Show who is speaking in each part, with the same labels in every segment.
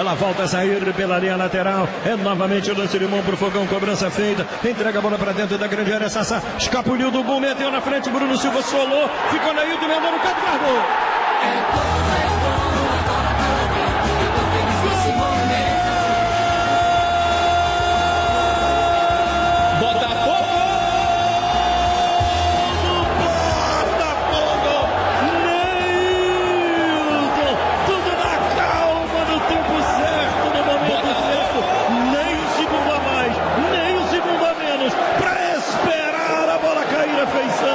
Speaker 1: Ela volta a sair pela linha lateral. É novamente o lance de mão pro fogão, cobrança feita. Entrega a bola para dentro da grande área. Sassá escapuliu do bom, meteu na frente. Bruno Silva solou. Ficou na Hildo, mandou no canto. É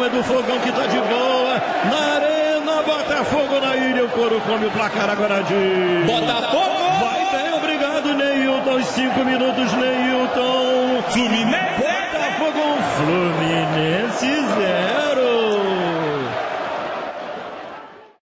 Speaker 1: É do fogão que tá de boa. Na arena, Botafogo na ilha, o couro come o placar agora de.
Speaker 2: Botafogo!
Speaker 1: Vai bem, obrigado, Neilton. Cinco minutos, Neilton.
Speaker 2: Fluminense!
Speaker 1: Botafogo, Fluminense zero.